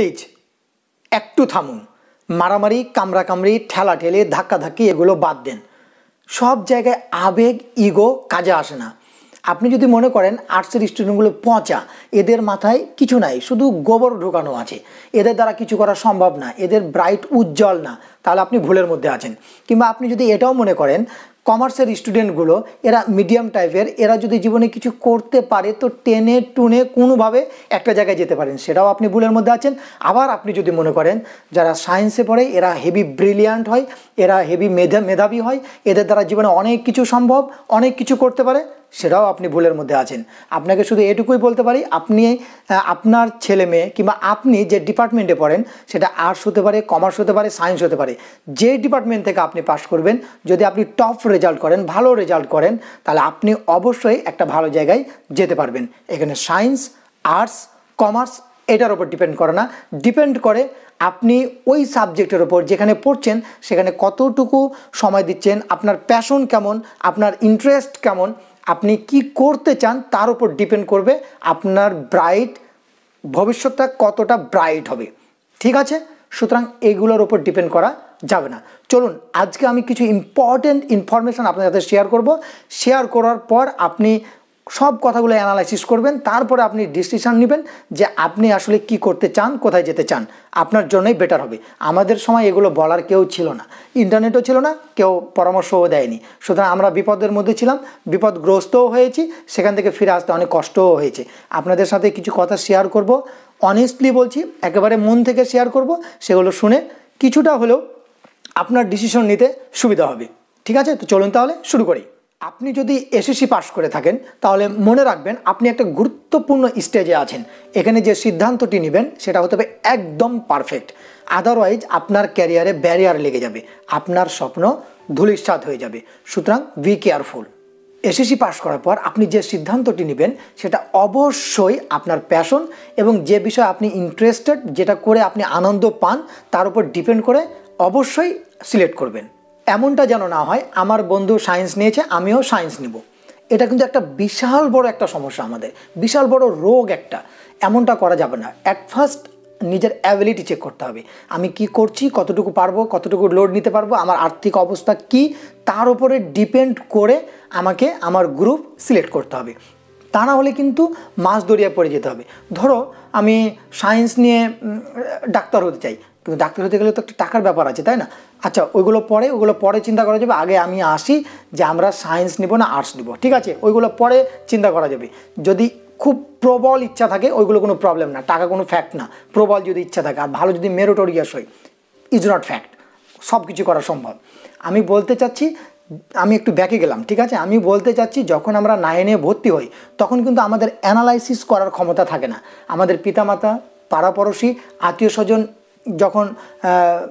Please, একটু থামুন। মারামারি, কামড়াকামড়ি, ঠেলাঠেলি, ধাক্কাধাক্কি, এগুলো বাদ দেন। সব জায়গায় আবেগ, ইগো কাজে আসে না। আপনি যদি মনে করেন আর্টসের স্টুডেন্টগুলো পচা, এদের মাথায় কিছু নাই, শুধু গোবর ঢোকানো আছে। এদের দ্বারা কিছু করা সম্ভব না, এদের ব্রাইট উজ্জ্বল না, তাহলে আপনি ভুলের মধ্যে আছেন। কিংবা আপনি যদি এটাও মনে করেন কমার্সের স্টুডেন্টগুলো এরা মিডিয়াম টাইপের এরা যদি জীবনে কিছু করতে পারে, তো টেনে টুনে কোনোভাবে একটা জায়গায় যেতে পারেন। সেটাও আপনি ভুলের মধ্যে আছেন। আবার আপনি যদি মনে করেন, যারা সায়েন্সে পড়ে, এরা হেভি ব্রিলিয়ান্ট হয়, এরা হেভি মেধা, মেধাবী হয়, এদের দ্বারা জীবনে অনেক কিছু সম্ভব, অনেক কিছু করতে পারে। সেটাও আপনি ভুলের মধ্যে আছেন। আপনাকে শুধু এটুকুই বলতে পারি, আপনি আপনার ছেলে মেয়ে কিংবা আপনি যে ডিপার্টমেন্টে পড়েন, সেটা আর্টস হতে পারে কমার্স হতে পারে সায়েন্স হতে পারে, যে ডিপার্টমেন্ট থেকে আপনি পাশ করবেন, যদি আপনি টপ রেজাল্ট করেন, ভালো রেজাল্ট করেন, তাহলে আপনি অবশ্যই একটা ভালো জায়গায় যেতে পারবেন। এখানে সায়েন্স আর্টস কমার্স এটার ওপর ডিপেন্ড করে না। ডিপেন্ড করে আপনি ওই সাবজেক্টের ওপর যেখানে পড়ছেন, সেখানে কতটুকু সময় দিচ্ছেন, আপনার প্যাশন কেমন, আপনার ইন্টারেস্ট কেমন আপনি কি করতে চান তার উপর ডিপেন্ড করবে আপনার ব্রাইট ভবিষ্যৎটা কতটা ব্রাইট হবে। ঠিক আছে? সুতরাং এগুলোর উপর ডিপেন্ড করা যাবে না। চলুন, আজকে আমি কিছু ইম্পর্টেন্ট ইনফরমেশান আপনার সাথে শেয়ার করব। শেয়ার করার পর আপনি সব কথাগুলো অ্যানালাইসিস করবেন, তারপরে আপনি ডিসিশান নেবেন যে আপনি আসলে কি করতে চান, কোথায় যেতে চান। আপনার জন্যই বেটার হবে। আমাদের সময় এগুলো বলার কেউ ছিল না। ইন্টারনেটও ছিল না, কেউ পরামর্শও দেয়নি। সুতরাং আমরা বিপদের মধ্যে ছিলাম, বিপদগ্রস্তও হয়েছি, সেখান থেকে ফিরে আসতে অনেক কষ্টও হয়েছে। আপনাদের সাথে কিছু কথা শেয়ার করব। অনেস্টলি বলছি, একেবারে মন থেকে শেয়ার করব, সেগুলো শুনে কিছুটা হলেও আপনার ডিসিশন নিতে সুবিধা হবে। ঠিক আছে? তো চলুন তাহলে শুরু করি। আপনি যদি এসএসসি পাস করে থাকেন, তাহলে মনে রাখবেন আপনি একটা গুরুত্বপূর্ণ স্টেজে আছেন। এখানে যে সিদ্ধান্তটি নেবেন, সেটা হতে হবে একদম পারফেক্ট আদারওয়াইজ আপনার ক্যারিয়ারে ব্যারিয়ার লেগে যাবে। আপনার স্বপ্ন ধুলিস্বাদ হয়ে যাবে। সুতরাং বি কেয়ারফুল এসএসসি পাস করার পর আপনি যে সিদ্ধান্তটি নেবেন, সেটা অবশ্যই আপনার প্যাশন এবং যে বিষয়ে আপনি ইন্টারেস্টেড যেটা করে আপনি আনন্দ পান, তার উপর ডিপেন্ড করে অবশ্যই সিলেক্ট করবেন। এমনটা যেন না হয়, আমার বন্ধু সায়েন্স নিয়েছে, আমিও সায়েন্স নেব। এটা কিন্তু একটা বিশাল বড় একটা সমস্যা আমাদের। বিশাল বড় রোগ একটা। এমনটা করা যাবে না। অ্যাট ফার্স্ট নিজের অ্যাবিলিটি চেক করতে হবে। আমি কি করছি, কতটুকু পারব, কতটুকু লোড নিতে পারব, আমার আর্থিক অবস্থা কি, তার উপরে ডিপেন্ড করে আমাকে আমার গ্রুপ সিলেক্ট করতে হবে। তা না হলে কিন্তু মাছ দরিয়া পড়ে যেতে হবে। ধরো আমি সায়েন্স নিয়ে ডাক্তার হতে চাই। কিন্তু ডাক্তার হতে গেলে তো একটা টাকার ব্যাপার আছে, তাই না? আচ্ছা ওইগুলো পরে ওগুলো পরে চিন্তা করা যাবে। আগে আমি আসি যে আমরা সায়েন্স নিব না আর্টস নিব, ঠিক আছে? ওইগুলো পরে চিন্তা করা যাবে। যদি খুব প্রবল ইচ্ছা থাকে, ওইগুলো কোনো প্রবলেম না, টাকা কোনো ফ্যাক্ট না। প্রবল যদি ইচ্ছা থাকে, আর ভালো যদি মেরোটোরিয়াস হয় ইজ নট ফ্যাক্ট সব কিছু করা সম্ভব। আমি বলতে চাচ্ছি, আমি একটু ব্যাকে গেলাম, ঠিক আছে? আমি বলতে চাচ্ছি, যখন আমরা নাইনে ভর্তি হই, তখন কিন্তু আমাদের অ্যানালাইসিস করার ক্ষমতা থাকে না। আমাদের পিতামাতা, পাড়াপড়শি, আত্মীয় স্বজন যখন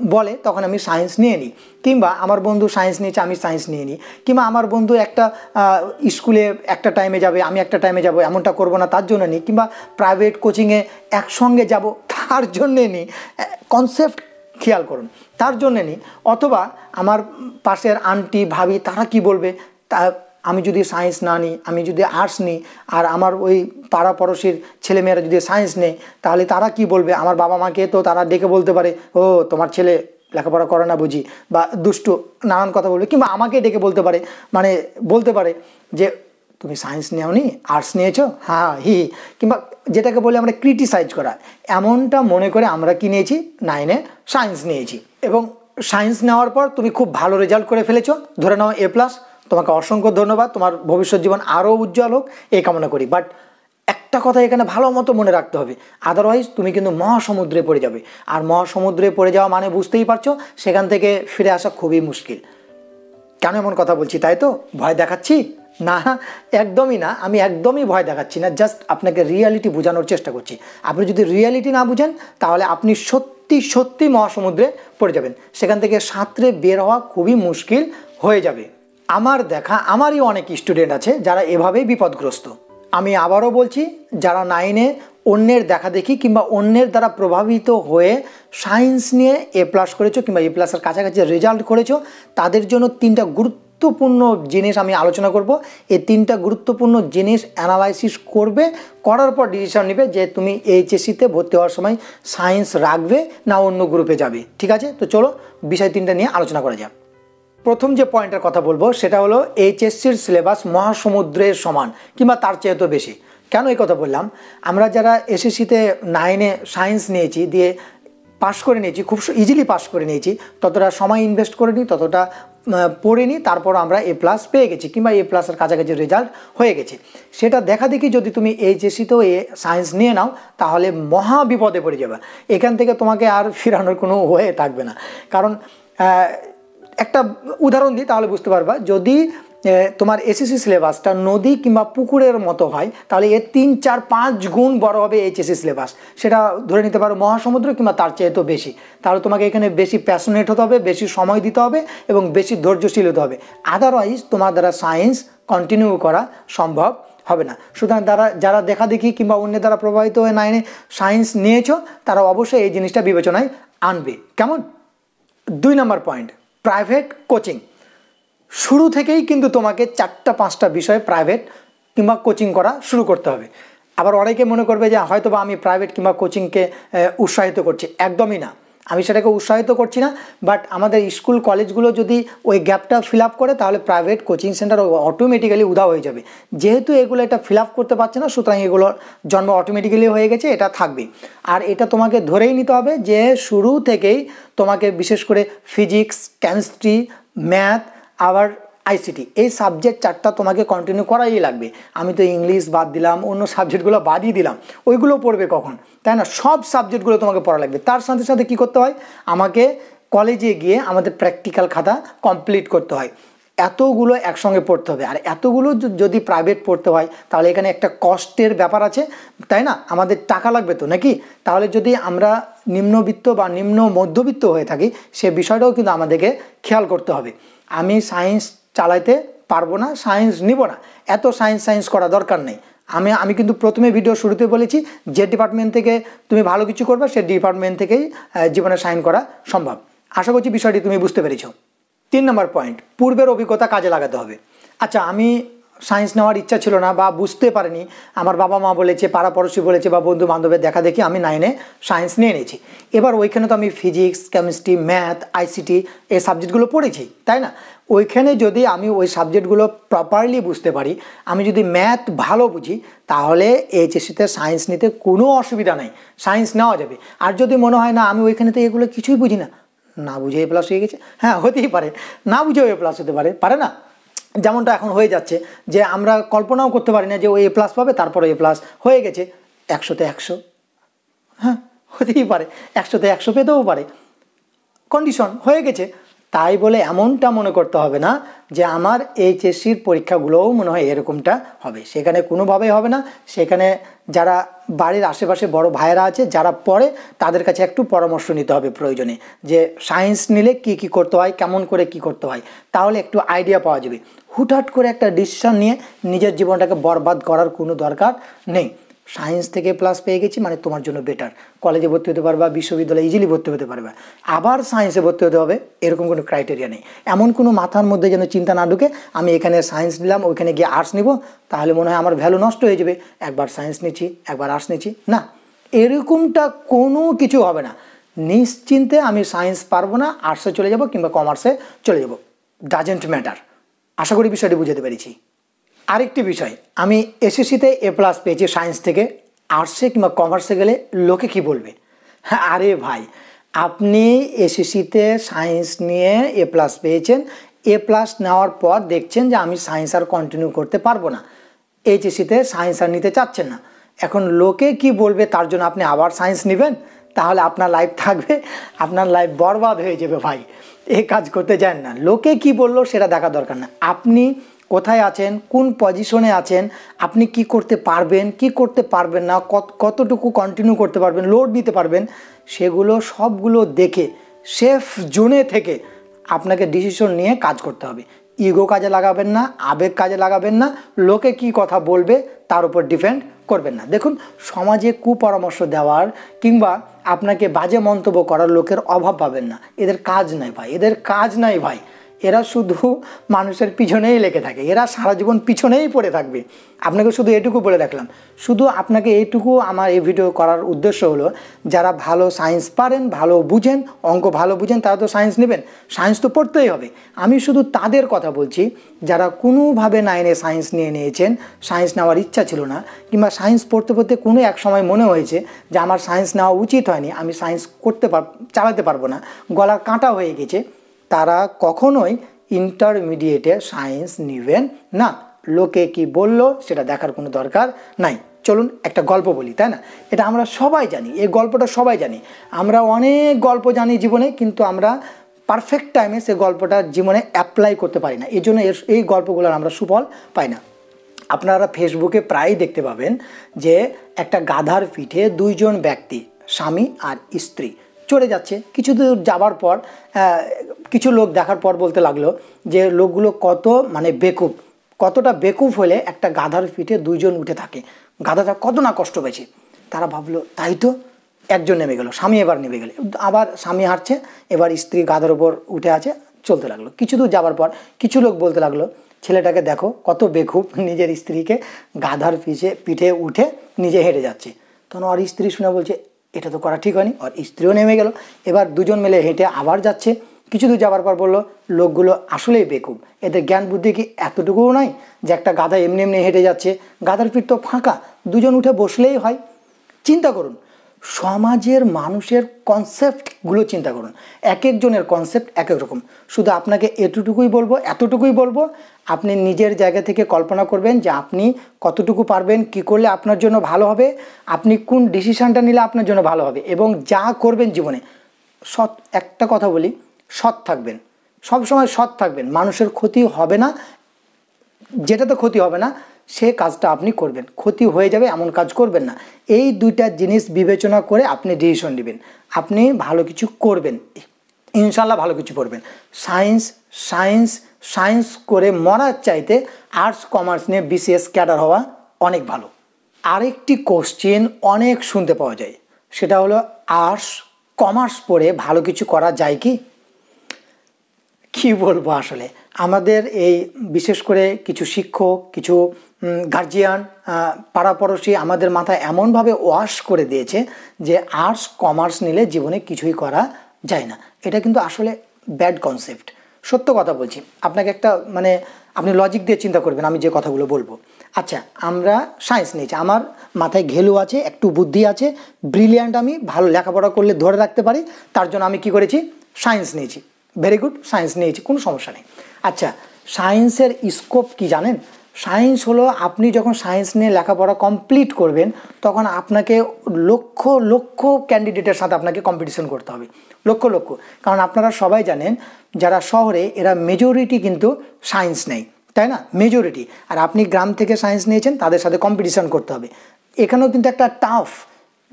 বলে তখন আমি সায়েন্স নিয়ে নিই। কিংবা আমার বন্ধু সায়েন্স নিয়েছে, আমি সায়েন্স নিয়ে নিই। কিংবা আমার বন্ধু একটা স্কুলে একটা টাইমে যাবে, আমি একটা টাইমে যাব, এমনটা করব না, তার জন্য নিই। কিংবা প্রাইভেট কোচিংয়ে একসঙ্গে যাব, তার জন্যে নিই। কনসেপ্ট খেয়াল করুন। তার জন্যে নিই। অথবা আমার পাশের আন্টি ভাবি, তারা কি বলবে? তা আমি যদি সায়েন্স না নিই, আমি যদি আর্টস নিই, আর আমার ওই পাড়া পড়শির ছেলেমেয়েরা যদি সায়েন্স নেই তাহলে তারা কি বলবে? আমার বাবা মাকে তো তারা ডেকে বলতে পারে, ও, তোমার ছেলে লেখাপড়া করে না বুঝি? বা দুষ্টু, নানান কথা বলবে, কিংবা আমাকে ডেকে বলতে পারে মানে বলতে পারে যে, তুমি সায়েন্স নেওনি আর্টস নিয়েছো? হ্যাঁ হি কিংবা যেটাকে বলে আমরা ক্রিটিসাইজ করা, এমনটা মনে করে আমরা কি নিয়েছি? নাইনে সায়েন্স নিয়েছি। এবং সায়েন্স নেওয়ার পর তুমি খুব ভালো রেজাল্ট করে ফেলেছো। ধরে নাও এ প্লাস তোমাকে অসংখ্য ধন্যবাদ। তোমার ভবিষ্যৎ জীবন আরও উজ্জ্বল হোক, এই কামনা করি। বাট একটা কথা এখানে ভালো মতো মনে রাখতে হবে। আদারওয়াইজ তুমি কিন্তু মহাসমুদ্রে পড়ে যাবে। আর মহাসমুদ্রে পড়ে যাওয়া মানে বুঝতেই পারছ, সেখান থেকে ফিরে আসা খুবই মুশকিল। কেন এমন কথা বলছি, তাই তো? ভয় দেখাচ্ছি? না, একদমই না। আমি একদমই ভয় দেখাচ্ছি না। জাস্ট আপনাকে রিয়ালিটি বোঝানোর চেষ্টা করছি। আপনি যদি রিয়ালিটি না বুঝেন, তাহলে আপনি সত্যি সত্যি মহাসমুদ্রে পড়ে যাবেন। সেখান থেকে সাঁতরে বের হওয়া খুবই মুশকিল হয়ে যাবে। আমার দেখা, আমারই অনেক স্টুডেন্ট আছে যারা এভাবেই বিপদগ্রস্ত। আমি আবারও বলছি, যারা নাইনে অন্যের দেখা দেখি কিংবা অন্যের দ্বারা প্রভাবিত হয়ে সায়েন্স নিয়ে এ প্লাস করেছ কিংবা এ প্লাসের কাছাকাছি রেজাল্ট করেছ, তাদের জন্য তিনটা গুরুত্বপূর্ণ জিনিস আমি আলোচনা করব। এই তিনটা গুরুত্বপূর্ণ জিনিস অ্যানালাইসিস করবে, করার পর ডিসিশন নেবে যে তুমি এইচএসসিতে ভর্তি হওয়ার সময় সায়েন্স রাখবে না অন্য গ্রুপে যাবে। ঠিক আছে? তো চলো, বিষয় তিনটা নিয়ে আলোচনা করা যাক। প্রথম যে পয়েন্টের কথা বলব, সেটা হলো এইচএসসির সিলেবাস মহাসমুদ্রের সমান, কিংবা তার চেয়ে তো বেশি। কেন এই কথা বললাম? আমরা যারা এসএসসিতে নাইনে সায়েন্স নিয়েছি, দিয়ে পাশ করে নিয়েছি, খুব ইজিলি পাস করে নিয়েছি, ততটা সময় ইনভেস্ট করে নিই ততটা পড়িনি, তারপর আমরা এ প্লাস পেয়ে গেছি, কিংবা এ প্লাসের কাছাকাছি রেজাল্ট হয়ে গেছে। সেটা দেখা দেখি যদি তুমি এইচএসসিতেও এ সায়েন্স নিয়ে নাও, তাহলে মহা বিপদে পড়ে যাবে। এখান থেকে তোমাকে আর ফেরানোর কোনো হয়ে থাকবে না। কারণ একটা উদাহরণ দিই, তাহলে বুঝতে পারবা। যদি তোমার এসএসসি সিলেবাসটা নদী কিংবা পুকুরের মতো হয়, তাহলে এর তিন, চার, পাঁচ গুণ বড় হবে এইচএসসি সিলেবাস। সেটা ধরে নিতে পারো মহাসমুদ্র কিংবা তার চেয়ে তো বেশি। তাহলে তোমাকে এখানে বেশি প্যাশনেট হতে হবে, বেশি সময় দিতে হবে এবং বেশি ধৈর্যশীল হতে হবে। আদারওয়াইজ তোমার দ্বারা সায়েন্স কন্টিনিউ করা সম্ভব হবে না। সুতরাং তারা, যারা দেখা দেখি কিংবা অন্য দ্বারা প্রভাবিত হয়ে নাইনে সায়েন্স নিয়েছ, তারা অবশ্যই এই জিনিসটা বিবেচনায় আনবে। কেমন? দুই নম্বর পয়েন্ট প্রাইভেট কোচিং শুরু থেকেই কিন্তু তোমাকে চারটা, পাঁচটা বিষয়ে প্রাইভেট কিংবা কোচিং করা শুরু করতে হবে। আবার অনেকে মনে করবে যে হয়তোবা আমি প্রাইভেট কিংবা কোচিংকে উৎসাহিত করছি। একদমই না। আমি সেটাকে উৎসাহিত করছি না বাট আমাদের স্কুল কলেজগুলো যদি ওই গ্যাপটা ফিল আপ করে, তাহলে প্রাইভেট কোচিং সেন্টার অটোমেটিক্যালি উধাও হয়ে যাবে। যেহেতু এগুলো এটা ফিল আপ করতে পারছে না, সুতরাং এগুলোর জন্ম অটোমেটিক্যালি হয়ে গেছে, এটা থাকবে। আর এটা তোমাকে ধরেই নিতে হবে যে শুরু থেকেই তোমাকে বিশেষ করে ফিজিক্স কেমিস্ট্রি ম্যাথ আবার আইসিটি এই সাবজেক্ট চারটা তোমাকে কন্টিনিউ করাই লাগবে। আমি তো ইংলিশ বাদ দিলাম, অন্য সাবজেক্টগুলো বাদই দিলাম। ওইগুলো পড়বে কখন? তাই না? সব সাবজেক্টগুলো তোমাকে পড়া লাগবে। তার সাথে সাথে কি করতে হয়? আমাকে কলেজে গিয়ে আমাদের প্র্যাকটিক্যাল খাতা কমপ্লিট করতে হয়। এতগুলো একসঙ্গে পড়তে হবে। আর এতগুলো যদি প্রাইভেট পড়তে হয়, তাহলে এখানে একটা কষ্টের ব্যাপার আছে। তাই না? আমাদের টাকা লাগবে তো, নাকি? তাহলে যদি আমরা নিম্নবিত্ত বা নিম্ন মধ্যবিত্ত হয়ে থাকি, সে বিষয়টাও কিন্তু আমাদেরকে খেয়াল করতে হবে। আমি সায়েন্স চালাইতে পারব না সায়েন্স নিব না। এত সায়েন্স সায়েন্স করা দরকার নেই। আমি আমি কিন্তু প্রথমে ভিডিও শুরুতে বলেছি যে ডিপার্টমেন্ট থেকে তুমি ভালো কিছু করবে, সে ডিপার্টমেন্ট থেকেই জীবনে সাইন করা সম্ভব। আশা করছি বিষয়টি তুমি বুঝতে পেরেছ। তিন নম্বর পয়েন্ট পূর্বের অভিজ্ঞতা কাজে লাগাতে হবে। আচ্ছা আমি সায়েন্স নেওয়ার ইচ্ছা ছিল না বা বুঝতে পারিনি। আমার বাবা মা বলেছে পাড়াপড়শি বলেছে বা বন্ধু বান্ধবের দেখা দেখি আমি নাইনে সায়েন্স নিয়ে নিয়েছি। এবার ওইখানে তো আমি ফিজিক্স কেমিস্ট্রি ম্যাথ আইসিটি এই সাবজেক্টগুলো পড়েছি, তাই না? ওইখানে যদি আমি ওই সাবজেক্টগুলো প্রপারলি বুঝতে পারি, আমি যদি ম্যাথ ভালো বুঝি, তাহলে এইচএসসিতে সায়েন্স নিতে কোনো অসুবিধা নেই। সায়েন্স নেওয়া যাবে। আর যদি মনে হয়, না, আমি ওইখানে তো এগুলো কিছুই বুঝি না। না বুঝে এ প্লাস হয়ে গেছে। হ্যাঁ হতেই পারে। না বুঝেও এ প্লাস হতে পারে। পারে না? যেমনটা এখন হয়ে যাচ্ছে, যে আমরা কল্পনাও করতে পারি না যে ও এ প্লাস পাবে, তারপরে এ প্লাস হয়ে গেছে। একশোতে একশো। হ্যাঁ হতেই পারে। একশোতে একশো পেতেও পারে। কন্ডিশন হয়ে গেছে। তাই বলে এমনটা মনে করতে হবে না যে আমার এইচএসসির পরীক্ষাগুলোও মনে হয় এরকমটা হবে। সেখানে কোনোভাবেই হবে না। সেখানে যারা বাড়ির আশেপাশে বড় ভাইয়েরা আছে, যারা পড়ে, তাদের কাছে একটু পরামর্শ নিতে হবে প্রয়োজনে যে সায়েন্স নিলে কি কি করতে হয়, কেমন করে কি করতে হয়, তাহলে একটু আইডিয়া পাওয়া যাবে। হুটহাট করে একটা ডিসিশন নিয়ে নিজের জীবনটাকে বরবাদ করার কোনো দরকার নেই। সায়েন্স থেকে প্লাস পেয়ে গেছি মানে তোমার জন্য বেটার কলেজে ভর্তি হতে পারবা, বিশ্ববিদ্যালয়ে ইজিলি ভর্তি হতে পারবে। আবার সায়েন্সে ভর্তি হতে হবে, এরকম কোনো ক্রাইটেরিয়া নেই। এমন কোনো মাথার মধ্যে যেন চিন্তা না ঢুকে, আমি এখানে সায়েন্স নিলাম ওইখানে গিয়ে আর্টস নিব, তাহলে মনে হয় আমার ভ্যালু নষ্ট হয়ে যাবে। একবার সায়েন্স নিচ্ছি, একবার আর্টস নিচ্ছি। না, এরকমটা কোনো কিছু হবে না। নিশ্চিন্তে আমি সায়েন্স পারব না আর্টসে চলে যাব কিংবা কমার্সে চলে যাব। ডাজেন্ট ম্যাটার আশা করি বিষয়টি বুঝাতে পেরেছি। আরেকটি বিষয়, আমি এসএসসিতে এ প্লাস পেয়েছি সায়েন্স থেকে আর্টসে কিংবা কমার্সে গেলে লোকে কি বলবে? আরে ভাই, আপনি এসএসসিতে সায়েন্স নিয়ে এ প্লাস পেয়েছেন এ প্লাস নেওয়ার পর দেখছেন যে আমি সায়েন্স আর কন্টিনিউ করতে পারব না। এইচএসসিতে সায়েন্স আর নিতে চাচ্ছেন না। এখন লোকে কি বলবে তার জন্য আপনি আবার সায়েন্স নেবেন? তাহলে আপনার লাইফ থাকবে, আপনার লাইফ বরবাদ হয়ে যাবে ভাই। এ কাজ করতে যান না। লোকে কি বলল সেটা দেখা দরকার না। আপনি কোথায় আছেন, কোন পজিশনে আছেন, আপনি কি করতে পারবেন, কি করতে পারবেন না, কত, কতটুকু কন্টিনিউ করতে পারবেন লোড নিতে পারবেন, সেগুলো সবগুলো দেখে সেফ জোনে থেকে আপনাকে ডিসিশন নিয়ে কাজ করতে হবে। ইগো কাজে লাগাবেন না, আবেগ কাজে লাগাবেন না, লোকে কি কথা বলবে তার উপর ডিপেন্ড করবেন না। দেখুন, সমাজে কুপরামর্শ দেওয়ার কিংবা আপনাকে বাজে মন্তব্য করার লোকের অভাব পাবেন না। এদের কাজ নাই ভাই, এদের কাজ নাই ভাই। এরা শুধু মানুষের পিছনেই লেগে থাকে। এরা সারা জীবন পিছনেই পড়ে থাকবে। আপনাকে শুধু এটুকু বলে রাখলাম। শুধু আপনাকে এইটুকু আমার এই ভিডিও করার উদ্দেশ্য হলো, যারা ভালো সায়েন্স পারেন, ভালো বুঝেন, অঙ্ক ভালো বুঝেন, তারা তো সায়েন্স নেবেন। সায়েন্স তো পড়তেই হবে। আমি শুধু তাদের কথা বলছি, যারা কোনোভাবে নাইনে সায়েন্স নিয়ে নিয়েছেন সায়েন্স নেওয়ার ইচ্ছা ছিল না, কিংবা সায়েন্স পড়তে পড়তে কোনো এক সময় মনে হয়েছে যে আমার সায়েন্স নেওয়া উচিত হয়নি, আমি সায়েন্স করতে পার চালাতে পারব না। গলার কাঁটা হয়ে গেছে। তারা কখনোই ইন্টারমিডিয়েটে সায়েন্স নেবেন না। লোকে কি বলল সেটা দেখার কোনো দরকার নাই। চলুন একটা গল্প বলি, তাই না? এটা আমরা সবাই জানি, এই গল্পটা সবাই জানি। আমরা অনেক গল্প জানি জীবনে, কিন্তু আমরা পারফেক্ট টাইমে সে গল্পটা জীবনে অ্যাপ্লাই করতে পারি না। এই জন্য এই গল্পগুলোর আমরা সুফল পাই না। আপনারা ফেসবুকে প্রায়ই দেখতে পাবেন যে একটা গাধার পিঠে দুইজন ব্যক্তি, স্বামী আর স্ত্রী। চড়ে যাচ্ছে। কিছু দূর যাবার পর কিছু লোক দেখার পর বলতে লাগল যে লোকগুলো কত মানে বেকুব। কতটা বেকুব হলে একটা গাধার পিঠে দুইজন উঠে থাকে। গাধাটা কত না কষ্ট পেয়েছে। তারা ভাবলো, তাই তো, একজন নেমে গেল, স্বামী এবার নেমে গেলে। আবার স্বামী হাঁটছে, এবার স্ত্রী গাধার ওপর উঠে আছে, চলতে লাগল। কিছু দূর যাবার পর কিছু লোক বলতে লাগল, ছেলেটাকে দেখো, কত বেকুব নিজের স্ত্রীকে গাধার পিছে, পিঠে উঠে নিজে হেঁটে যাচ্ছে। তখন আর স্ত্রী শুনে বলছে এটা তো করা ঠিক হয়নি। আর স্ত্রীও নেমে গেল। এবার দুজন মিলে হেঁটে আবার যাচ্ছে। কিছু দূর যাবার পর বলল, লোকগুলো আসলেই বেকুব। এদের জ্ঞান বুদ্ধি কি এতটুকুও নাই যে একটা গাধা এমনি এমনি হেঁটে যাচ্ছে? গাধার পিঠ তো ফাঁকা। দুজন উঠে বসলেই হয়। চিন্তা করুন সমাজের মানুষের কনসেপ্টগুলো চিন্তা করুন। এক একজনের কনসেপ্ট এক এক রকম। শুধু আপনাকে এতটুকুই বলব এতটুকুই বলব, আপনি নিজের জায়গা থেকে কল্পনা করবেন যে আপনি কতটুকু পারবেন, কি করলে আপনার জন্য ভালো হবে, আপনি কোন ডিসিশানটা নিলে আপনার জন্য ভালো হবে এবং যা করবেন জীবনে। সৎ, একটা কথা বলি, সৎ থাকবেন। সবসময় সৎ থাকবেন। মানুষের ক্ষতি হবে না, যেটাতে ক্ষতি হবে না সে কাজটা আপনি করবেন। ক্ষতি হয়ে যাবে এমন কাজ করবেন না। এই দুইটা জিনিস বিবেচনা করে আপনি ডিসিশন নেবেন। আপনি ভালো কিছু করবেন। ইনশাল্লাহ ভালো কিছু করবেন। সায়েন্স সায়েন্স সায়েন্স করে মরার চাইতে আর্টস কমার্স নিয়ে বিসিএস ক্যাডার হওয়া অনেক ভালো। আরেকটি কোশ্চেন অনেক শুনতে পাওয়া যায়। সেটা হলো আর্টস কমার্স পড়ে ভালো কিছু করা যায় কি? কি বলব আসলে? আমাদের এই বিশেষ করে কিছু শিক্ষক, কিছু গার্জিয়ান পাড়াপড়শি আমাদের মাথায় এমনভাবে ওয়াশ করে দিয়েছে যে আর্টস কমার্স নিলে জীবনে কিছুই করা যায় না। এটা কিন্তু আসলে ব্যাড কনসেপ্ট সত্য কথা বলছি। আপনাকে একটা মানে আপনি লজিক দিয়ে চিন্তা করবেন, আমি যে কথাগুলো বলব। আচ্ছা আমরা সায়েন্স নিয়েছি। আমার মাথায় ঘেলু আছে, একটু বুদ্ধি আছে ব্রিলিয়ান্ট আমি, ভালো লেখাপড়া করলে ধরে রাখতে পারি, তার জন্য আমি কি করেছি? সায়েন্স নিয়েছি। ভেরি গুড সায়েন্স নিয়েছি কোনো সমস্যা নেই। আচ্ছা সায়েন্সের স্কোপ কি জানেন? সায়েন্স হলো আপনি যখন সায়েন্স নিয়ে লেখাপড়া কমপ্লিট করবেন, তখন আপনাকে লক্ষ লক্ষ ক্যান্ডিডেটের সাথে আপনাকে কম্পিটিশন করতে হবে। লক্ষ লক্ষ। কারণ আপনারা সবাই জানেন, যারা শহরে, এরা মেজরিটি কিন্তু সায়েন্স নেই। তাই না? মেজরিটি আর আপনি গ্রাম থেকে সায়েন্স নিয়েছেন, তাদের সাথে কম্পিটিশন করতে হবে। এখানেও কিন্তু একটা টাফ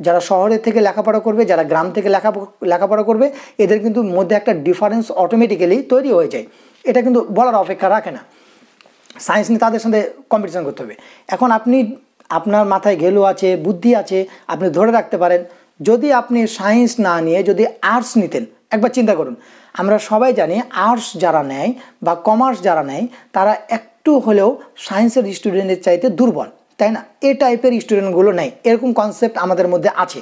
যারা শহরের থেকে লেখাপড়া করবে, যারা গ্রাম থেকে লেখা লেখাপড়া করবে, এদের কিন্তু মধ্যে একটা ডিফারেন্স অটোমেটিক্যালি তৈরি হয়ে যায়। এটা কিন্তু বলার অপেক্ষা রাখে না। সায়েন্স নিয়ে তাদের সাথে কম্পিটিশন করতে হবে। এখন আপনি, আপনার মাথায় ঘেলু আছে, বুদ্ধি আছে, আপনি ধরে রাখতে পারেন। যদি আপনি সায়েন্স না নিয়ে, যদি আর্টস নিতেন, একবার চিন্তা করুন। আমরা সবাই জানি আর্টস যারা নেয় বা কমার্স যারা নেয়, তারা একটু হলেও সায়েন্সের স্টুডেন্টের চাইতে দুর্বল। তাই না? এ টাইপের স্টুডেন্টগুলো নেই। এরকম কনসেপ্ট আমাদের মধ্যে আছে।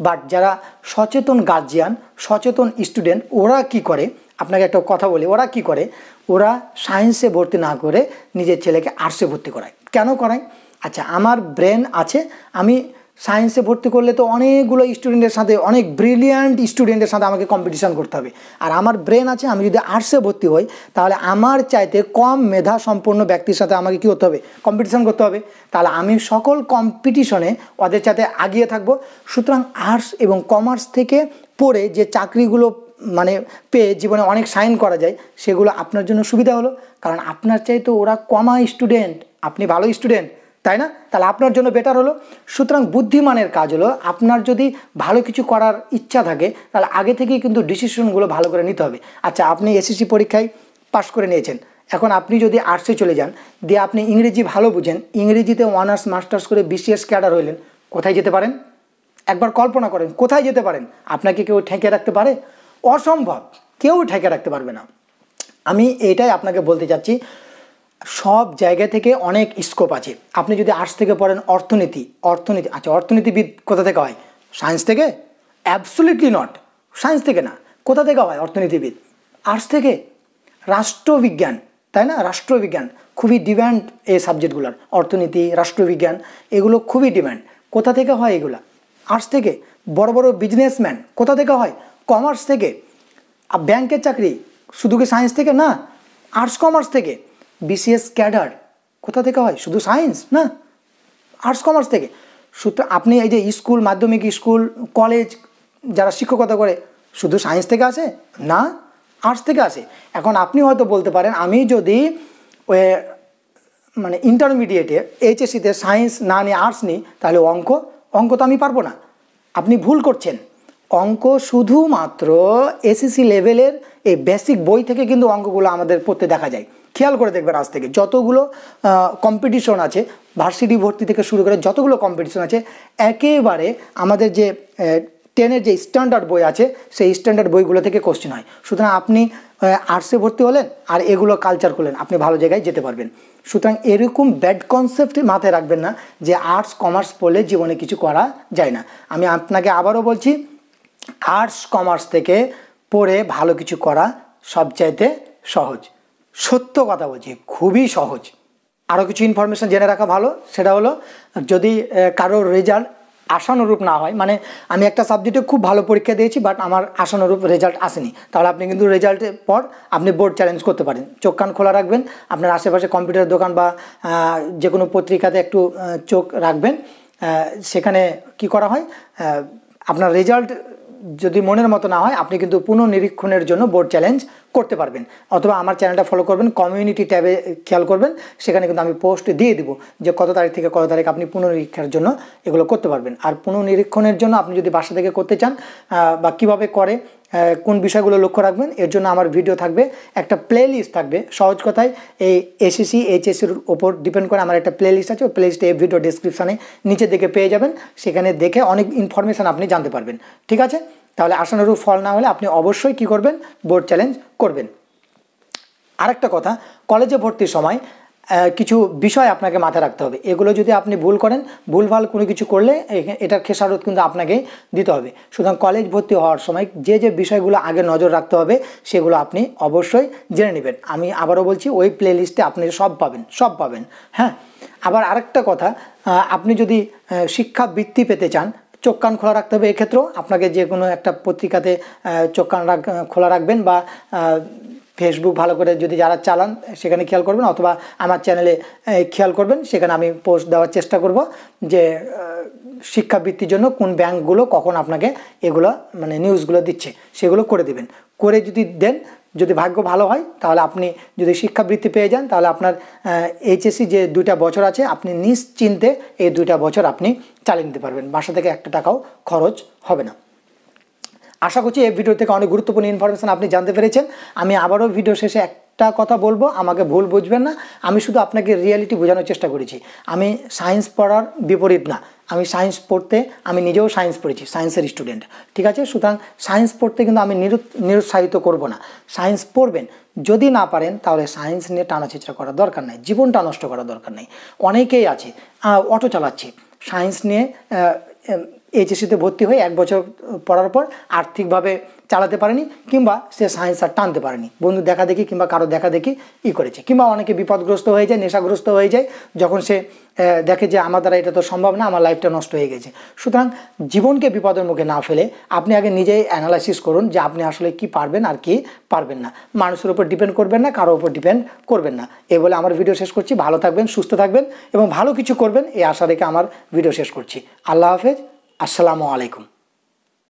বাট যারা সচেতন গার্জিয়ান সচেতন স্টুডেন্ট ওরা কি করে? আপনাকে একটা কথা বলি, ওরা কি করে? ওরা সায়েন্সে ভর্তি না করে নিজের ছেলেকে আর্টসে ভর্তি করায়। কেন করায়? আচ্ছা আমার ব্রেন আছে, আমি সায়েন্সে ভর্তি করলে তো অনেকগুলো স্টুডেন্টের সাথে, অনেক ব্রিলিয়ান্ট স্টুডেন্টের সাথে আমাকে কম্পিটিশান করতে হবে। আর আমার ব্রেন আছে, আমি যদি আর্টসে ভর্তি হই, তাহলে আমার চাইতে কম মেধা সম্পন্ন ব্যক্তির সাথে আমাকে কী করতে হবে? কম্পিটিশান করতে হবে। তাহলে আমি সকল কম্পিটিশনে ওদের সাথে আগিয়ে থাকব। সুতরাং আর্টস এবং কমার্স থেকে পড়ে যে চাকরিগুলো মানে পেয়ে জীবনে অনেক সাইন করা যায়, সেগুলো আপনার জন্য সুবিধা হলো। কারণ আপনার চাইতে ওরা কমা স্টুডেন্ট আপনি ভালো স্টুডেন্ট তাই না? তাহলে আপনার জন্য বেটার হলো, সুতরাং বুদ্ধিমানের কাজ হলো আপনার যদি ভালো কিছু করার ইচ্ছা থাকে, তাহলে আগে থেকেই কিন্তু ডিসিশনগুলো ভালো করে নিতে হবে। আচ্ছা আপনি এসএসসি পরীক্ষায় পাশ করে নিয়েছেন। এখন আপনি যদি আর্টসে চলে যান, দিয়ে আপনি ইংরেজি ভালো বুঝেন, ইংরেজিতে অনার্স মাস্টার্স করে বিসিএস ক্যাডার হইলেন, কোথায় যেতে পারেন? একবার কল্পনা করেন, কোথায় যেতে পারেন? আপনাকে কেউ ঠেকে রাখতে পারে? অসম্ভব, কেউ ঠেকে রাখতে পারবে না। আমি এটাই আপনাকে বলতে চাচ্ছি সব জায়গা থেকে অনেক স্কোপ আছে। আপনি যদি আর্টস থেকে পড়েন, অর্থনীতি অর্থনীতি আচ্ছা অর্থনীতিবিদ কোথা থেকে হয়? সায়েন্স থেকে? অ্যাবসোলিটলি নট সায়েন্স থেকে না। কোথা থেকে হয় অর্থনীতিবিদ? আর্টস থেকে। রাষ্ট্রবিজ্ঞান, তাই না? রাষ্ট্রবিজ্ঞান। খুবই ডিম্যান্ড এই সাবজেক্টগুলোর অর্থনীতি, রাষ্ট্রবিজ্ঞান, এগুলো খুবই ডিম্যান্ড কোথা থেকে হয় এগুলা? আর্টস থেকে। বড় বড় বিজনেসম্যান কোথা থেকে হয়? কমার্স থেকে। আর ব্যাংকের চাকরি। শুধু কি সায়েন্স থেকে না? আর্টস কমার্স থেকে। বিসিএস ক্যাডার, কোথা থেকে হয়? শুধু সায়েন্স না? আর্টস কমার্স থেকে। সুতরাং আপনি এই যে স্কুল, মাধ্যমিক স্কুল কলেজ যারা শিক্ষকতা করে, শুধু সায়েন্স থেকে আসে? না আর্টস থেকে আসে। এখন আপনি হয়তো বলতে পারেন, আমি যদি মানে ইন্টারমিডিয়েটে এইচএসসিতে সায়েন্স না নিয়ে আর্টস নিই, তাহলে অঙ্ক অঙ্ক তো আমি পারব না। আপনি ভুল করছেন। অঙ্ক শুধুমাত্র এসএসসি লেভেলের এই বেসিক বই থেকে কিন্তু অঙ্কগুলো আমাদের পড়তে দেখা যায়। খেয়াল করে দেখবেন আজ থেকে। যতগুলো কম্পিটিশন আছে ভার্সিটি ভর্তি থেকে শুরু করে যতগুলো কম্পিটিশন আছে, একেবারে আমাদের যে টেনের যে স্ট্যান্ডার্ড বই আছে, সেই স্ট্যান্ডার্ড বইগুলো থেকে কোশ্চেন হয়। সুতরাং আপনি আর্টসে ভর্তি হলেন আর এগুলো কালচার করলেন, আপনি ভালো জায়গায় যেতে পারবেন। সুতরাং এরকম ব্যাড কনসেপ্ট মাথায় রাখবেন না যে আর্টস কমার্স পড়লে জীবনে কিছু করা যায় না। আমি আপনাকে আবারও বলছি আর্টস কমার্স থেকে পড়ে ভালো কিছু করা সবচাইতে সহজ। সত্য কথা বলছি, খুবই সহজ। আরও কিছু ইনফরমেশান জেনে রাখা ভালো, সেটা হলো, যদি কারোর রেজাল্ট আশানুরূপ না হয় মানে আমি একটা সাবজেক্টে খুব ভালো পরীক্ষা দিয়েছি বাট আমার আশানুরূপ রেজাল্ট আসেনি, তাহলে আপনি কিন্তু রেজাল্টের পর আপনি বোর্ড চ্যালেঞ্জ করতে পারেন। চোখ কান খোলা রাখবেন, আপনার আশেপাশে কম্পিউটার দোকান বা যে কোনো পত্রিকাতে একটু চোখ রাখবেন সেখানে কি করা হয় আপনার রেজাল্ট যদি মনের মতো না হয়, আপনি কিন্তু পুনঃনিরীক্ষণের জন্য বোর্ড চ্যালেঞ্জ করতে পারবেন। অথবা আমার চ্যানেলটা ফলো করবেন কমিউনিটি ট্যাবে খেয়াল করবেন, সেখানে কিন্তু আমি পোস্ট দিয়ে দিব যে কত তারিখ থেকে কত তারিখ আপনি পুনঃনিরীক্ষার জন্য এগুলো করতে পারবেন। আর পুনঃনিরীক্ষণের জন্য আপনি যদি বাসা থেকে করতে চান বা কীভাবে করে কোন বিষয়গুলো লক্ষ্য রাখবেন, এর জন্য আমার ভিডিও থাকবে, একটা প্লে লিস্ট থাকবে। সহজ কথায়, এই এসএসসি এইচএসসির ওপর ডিপেন্ড করে আমার একটা প্লে লিস্ট আছে, ওই প্লে লিস্টে এই ভিডিও ডিসক্রিপশানে নিচে দিকে পেয়ে যাবেন। সেখানে দেখে অনেক ইনফরমেশান আপনি জানতে পারবেন। ঠিক আছে? তাহলে আশানুরূপ ফল না হলে আপনি অবশ্যই কি করবেন? বোর্ড চ্যালেঞ্জ করবেন। আরেকটা কথা কলেজে ভর্তির সময় কিছু বিষয় আপনাকে মাথায় রাখতে হবে। এগুলো যদি আপনি ভুল করেন, ভুলভাল কোনো কিছু করলে এটার খেসারত কিন্তু আপনাকে দিতে হবে। সুতরাং কলেজ ভর্তি হওয়ার সময় যে যে বিষয়গুলো আগে নজর রাখতে হবে, সেগুলো আপনি অবশ্যই জেনে নেবেন। আমি আবারও বলছি, ওই প্লে লিস্টে আপনি সব পাবেন সব পাবেন হ্যাঁ? আবার আরেকটা কথা আপনি যদি শিক্ষা বৃত্তি পেতে চান, চোখ কান খোলা রাখতে হবে এক্ষেত্রেও। আপনাকে যে কোনো একটা পত্রিকাতে চোখ কান খোলা রাখবেন বা ফেসবুক ভালো করে যদি যারা চালান, সেখানে খেয়াল করবেন, অথবা আমার চ্যানেলে খেয়াল করবেন, সেখানে আমি পোস্ট দেওয়ার চেষ্টা করব যে শিক্ষাবৃত্তির জন্য কোন ব্যাঙ্কগুলো কখন আপনাকে এগুলো মানে নিউজগুলো দিচ্ছে, সেগুলো করে দেবেন। করে যদি দেন, যদি ভাগ্য ভালো হয়, তাহলে আপনি যদি শিক্ষাবৃত্তি পেয়ে যান, তাহলে আপনার এইচএসসি যে দুইটা বছর আছে, আপনি নিশ্চিন্তে এই দুইটা বছর আপনি চালিয়ে নিতে পারবেন। বাসা থেকে একটা টাকাও খরচ হবে না। আশা করছি এই ভিডিও থেকে অনেক গুরুত্বপূর্ণ ইনফরমেশান আপনি জানতে পেরেছেন। আমি আবারও ভিডিও শেষে একটা কথা বলব, আমাকে ভুল বুঝবেন না। আমি শুধু আপনাকে রিয়ালিটি বোঝানোর চেষ্টা করেছি। আমি সায়েন্স পড়ার বিপরীত না। আমি সায়েন্স পড়তে, আমি নিজেও সায়েন্স পড়েছি সায়েন্সের স্টুডেন্ট ঠিক আছে? সুতরাং সায়েন্স পড়তে কিন্তু আমি নিরুৎসাহিত করব না। সায়েন্স পড়বেন, যদি না পারেন, তাহলে সায়েন্স নিয়ে টানাচেচড়া করার দরকার নেই। জীবনটা নষ্ট করার দরকার নেই। অনেকেই আছে অটো চালাচ্ছে। সায়েন্স নিয়ে এইচএসিতে ভর্তি হয়ে এক বছর পড়ার পর আর্থিকভাবে চালাতে পারেনি কিংবা সে সায়েন্স আর টানতে পারেনি। বন্ধু দেখা দেখি কিংবা কারও দেখা দেখি ই করেছে। কিংবা অনেকে বিপদগ্রস্ত হয়ে যায়, নেশাগ্রস্ত হয়ে যায়, যখন সে দেখে যে আমার দ্বারা এটা তো সম্ভব না, আমার লাইফটা নষ্ট হয়ে গেছে। সুতরাং জীবনকে বিপদের মুখে না ফেলে আপনি আগে নিজেই অ্যানালাইসিস করুন যে আপনি আসলে কি পারবেন আর কি পারবেন না। মানুষের উপর ডিপেন্ড করবেন না কারোর উপর ডিপেন্ড করবেন না। এ বলে আমার ভিডিও শেষ করছি। ভালো থাকবেন, সুস্থ থাকবেন এবং ভালো কিছু করবেন, এই আশা রেখে আমার ভিডিও শেষ করছি। আল্লাহ হাফেজ। আসসালামু আলাইকুম